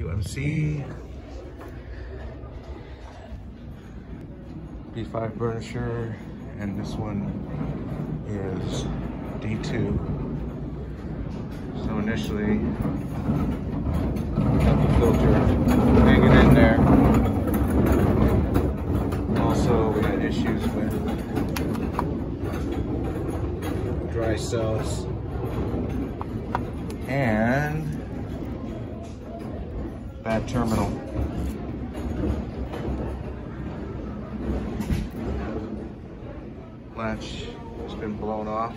UMC. B5 burnisher, and this one is D2. So initially, got the filter hanging in there. Also, we had issues with dry cells and bad terminal. Latch has been blown off.